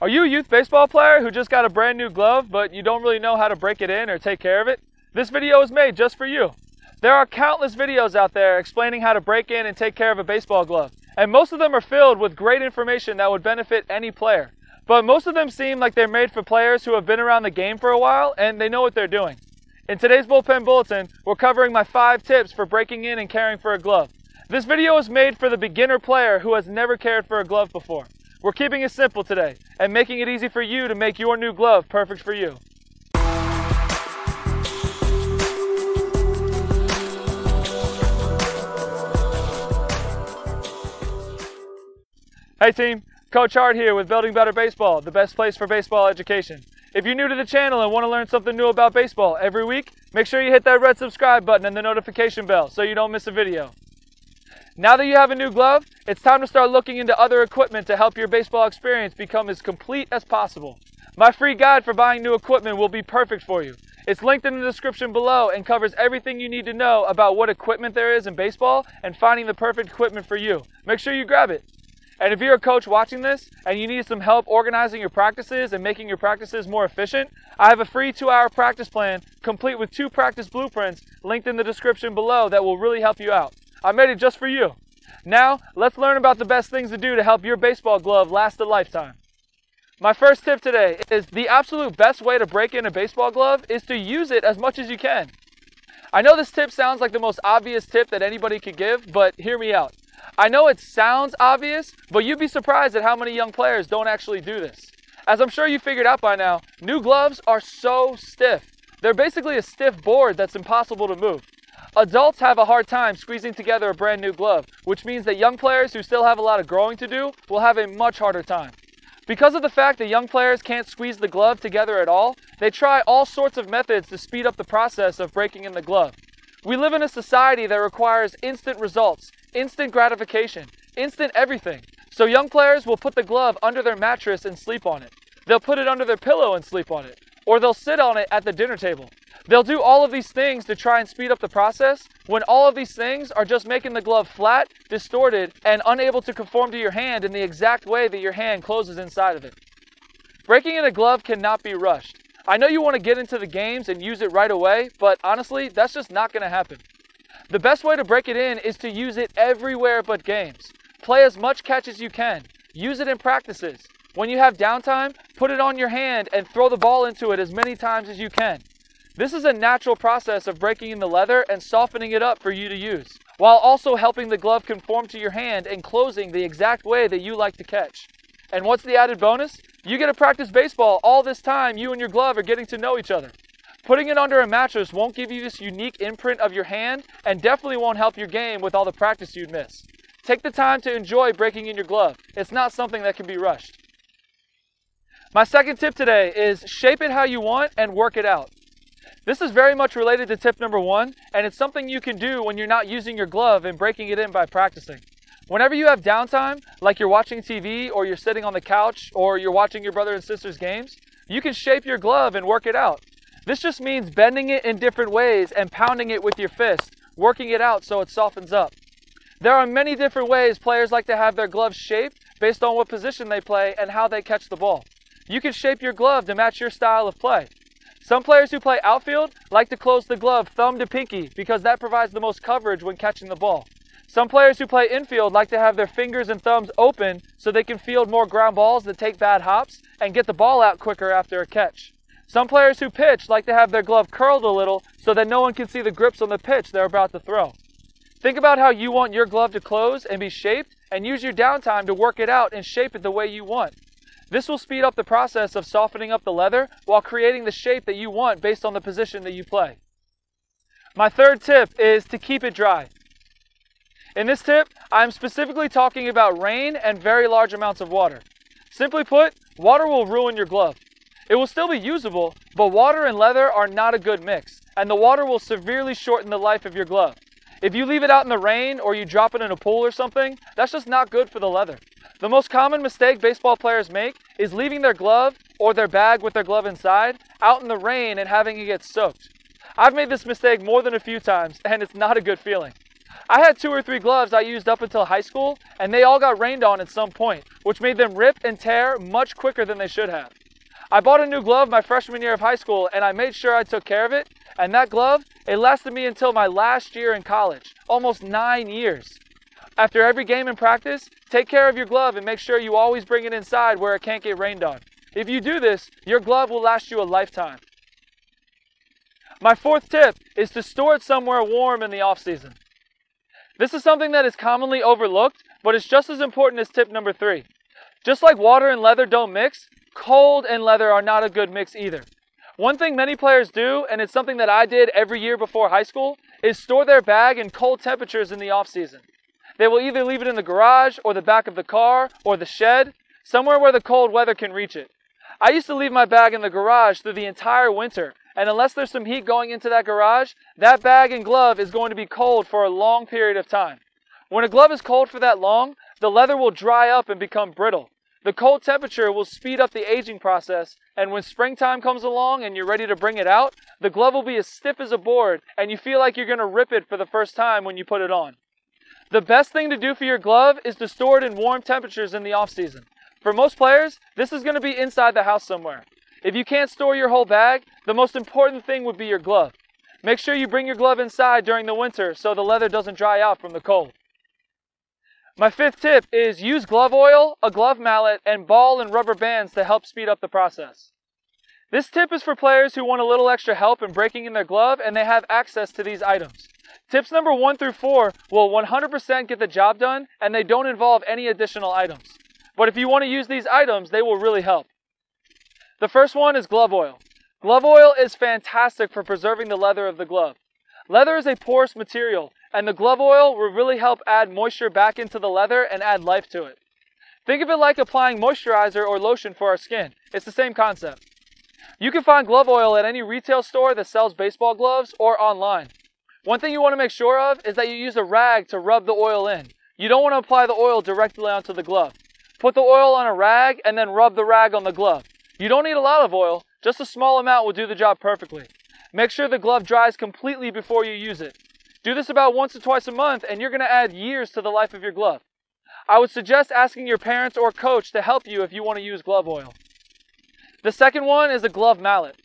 Are you a youth baseball player who just got a brand new glove, but you don't really know how to break it in or take care of it? This video is made just for you. There are countless videos out there explaining how to break in and take care of a baseball glove, and most of them are filled with great information that would benefit any player. But most of them seem like they're made for players who have been around the game for a while and they know what they're doing. In today's Bullpen Bulletin, we're covering my five tips for breaking in and caring for a glove. This video is made for the beginner player who has never cared for a glove before. We're keeping it simple today and making it easy for you to make your new glove perfect for you. Hey team, Coach Hart here with Building Better Baseball, the best place for baseball education. If you're new to the channel and want to learn something new about baseball every week, make sure you hit that red subscribe button and the notification bell so you don't miss a video. Now that you have a new glove, it's time to start looking into other equipment to help your baseball experience become as complete as possible. My free guide for buying new equipment will be perfect for you. It's linked in the description below and covers everything you need to know about what equipment there is in baseball and finding the perfect equipment for you. Make sure you grab it. And if you're a coach watching this and you need some help organizing your practices and making your practices more efficient, I have a free two hour practice plan complete with two practice blueprints linked in the description below that will really help you out. I made it just for you. Now, let's learn about the best things to do to help your baseball glove last a lifetime. My first tip today is the absolute best way to break in a baseball glove is to use it as much as you can. I know this tip sounds like the most obvious tip that anybody could give, but hear me out. I know it sounds obvious, but you'd be surprised at how many young players don't actually do this. As I'm sure you figured out by now, new gloves are so stiff. They're basically a stiff board that's impossible to move. Adults have a hard time squeezing together a brand new glove, which means that young players who still have a lot of growing to do will have a much harder time. Because of the fact that young players can't squeeze the glove together at all, they try all sorts of methods to speed up the process of breaking in the glove. We live in a society that requires instant results, instant gratification, instant everything. So young players will put the glove under their mattress and sleep on it. They'll put it under their pillow and sleep on it. Or they'll sit on it at the dinner table. They'll do all of these things to try and speed up the process when all of these things are just making the glove flat, distorted, and unable to conform to your hand in the exact way that your hand closes inside of it. Breaking in a glove cannot be rushed. I know you want to get into the games and use it right away, but honestly, that's just not going to happen. The best way to break it in is to use it everywhere but games. Play as much catch as you can. Use it in practices. When you have downtime, put it on your hand and throw the ball into it as many times as you can. This is a natural process of breaking in the leather and softening it up for you to use, while also helping the glove conform to your hand and closing the exact way that you like to catch. And what's the added bonus? You get to practice baseball all this time you and your glove are getting to know each other. Putting it under a mattress won't give you this unique imprint of your hand and definitely won't help your game with all the practice you'd miss. Take the time to enjoy breaking in your glove. It's not something that can be rushed. My second tip today is shape it how you want and work it out. This is very much related to tip number one, and it's something you can do when you're not using your glove and breaking it in by practicing. Whenever you have downtime, like you're watching TV or you're sitting on the couch or you're watching your brother and sister's games, you can shape your glove and work it out. This just means bending it in different ways and pounding it with your fist, working it out so it softens up. There are many different ways players like to have their gloves shaped based on what position they play and how they catch the ball. You can shape your glove to match your style of play. Some players who play outfield like to close the glove thumb to pinky because that provides the most coverage when catching the ball. Some players who play infield like to have their fingers and thumbs open so they can field more ground balls that take bad hops and get the ball out quicker after a catch. Some players who pitch like to have their glove curled a little so that no one can see the grips on the pitch they're about to throw. Think about how you want your glove to close and be shaped and use your downtime to work it out and shape it the way you want. This will speed up the process of softening up the leather while creating the shape that you want based on the position that you play. My third tip is to keep it dry. In this tip, I'm specifically talking about rain and very large amounts of water. Simply put, water will ruin your glove. It will still be usable, but water and leather are not a good mix, and the water will severely shorten the life of your glove. If you leave it out in the rain or you drop it in a pool or something, that's just not good for the leather. The most common mistake baseball players make is leaving their glove or their bag with their glove inside out in the rain and having it get soaked. I've made this mistake more than a few times and it's not a good feeling. I had two or three gloves I used up until high school, and they all got rained on at some point, which made them rip and tear much quicker than they should have. I bought a new glove my freshman year of high school, and I made sure I took care of it, and that glove, it lasted me until my last year in college, almost nine years. After every game and practice, take care of your glove and make sure you always bring it inside where it can't get rained on. If you do this, your glove will last you a lifetime. My fourth tip is to store it somewhere warm in the off season. This is something that is commonly overlooked, but it's just as important as tip number three. Just like water and leather don't mix, cold and leather are not a good mix either. One thing many players do, and it's something that I did every year before high school, is store their bag in cold temperatures in the off season. They will either leave it in the garage or the back of the car or the shed, somewhere where the cold weather can reach it. I used to leave my bag in the garage through the entire winter and unless there's some heat going into that garage, that bag and glove is going to be cold for a long period of time. When a glove is cold for that long, the leather will dry up and become brittle. The cold temperature will speed up the aging process, and when springtime comes along and you're ready to bring it out, the glove will be as stiff as a board, and you feel like you're going to rip it for the first time when you put it on. The best thing to do for your glove is to store it in warm temperatures in the off season. For most players, this is going to be inside the house somewhere. If you can't store your whole bag, the most important thing would be your glove. Make sure you bring your glove inside during the winter so the leather doesn't dry out from the cold. My fifth tip is use glove oil, a glove mallet, and ball and rubber bands to help speed up the process. This tip is for players who want a little extra help in breaking in their glove and they have access to these items. Tips number one through four will 100% get the job done and they don't involve any additional items. But if you want to use these items, they will really help. The first one is glove oil. Glove oil is fantastic for preserving the leather of the glove. Leather is a porous material, and the glove oil will really help add moisture back into the leather and add life to it. Think of it like applying moisturizer or lotion for our skin. It's the same concept. You can find glove oil at any retail store that sells baseball gloves or online. One thing you want to make sure of is that you use a rag to rub the oil in. You don't want to apply the oil directly onto the glove. Put the oil on a rag and then rub the rag on the glove. You don't need a lot of oil, just a small amount will do the job perfectly. Make sure the glove dries completely before you use it. Do this about once or twice a month and you're going to add years to the life of your glove. I would suggest asking your parents or coach to help you if you want to use glove oil. The second one is a glove mallet.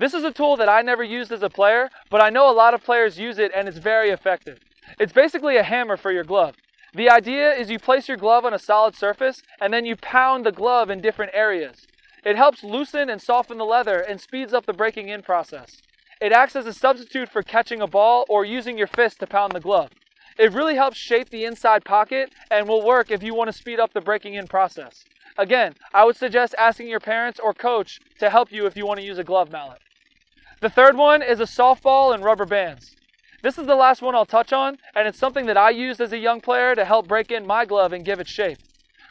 This is a tool that I never used as a player, but I know a lot of players use it and it's very effective. It's basically a hammer for your glove. The idea is you place your glove on a solid surface and then you pound the glove in different areas. It helps loosen and soften the leather and speeds up the breaking in process. It acts as a substitute for catching a ball or using your fist to pound the glove. It really helps shape the inside pocket and will work if you want to speed up the breaking in process. Again, I would suggest asking your parents or coach to help you if you want to use a glove mallet. The third one is a softball and rubber bands. This is the last one I'll touch on, and it's something that I used as a young player to help break in my glove and give it shape.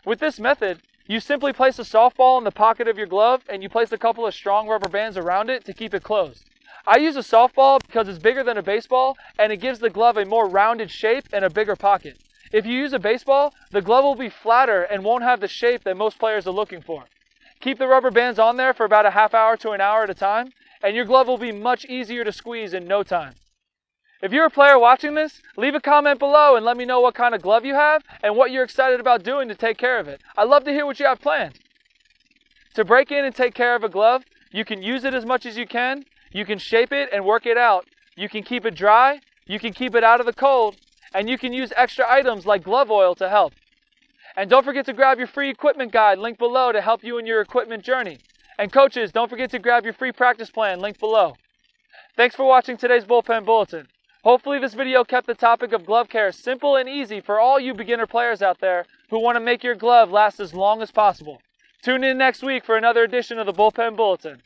With this method, you simply place a softball in the pocket of your glove and you place a couple of strong rubber bands around it to keep it closed. I use a softball because it's bigger than a baseball and it gives the glove a more rounded shape and a bigger pocket. If you use a baseball, the glove will be flatter and won't have the shape that most players are looking for. Keep the rubber bands on there for about a half hour to an hour at a time, and your glove will be much easier to squeeze in no time. If you're a player watching this, leave a comment below and let me know what kind of glove you have and what you're excited about doing to take care of it. I'd love to hear what you have planned. To break in and take care of a glove, you can use it as much as you can, you can shape it and work it out, you can keep it dry, you can keep it out of the cold, and you can use extra items like glove oil to help. And don't forget to grab your free equipment guide linked below to help you in your equipment journey. And coaches, don't forget to grab your free practice plan linked below. Thanks for watching today's Bullpen Bulletin. Hopefully this video kept the topic of glove care simple and easy for all you beginner players out there who want to make your glove last as long as possible. Tune in next week for another edition of the Bullpen Bulletin.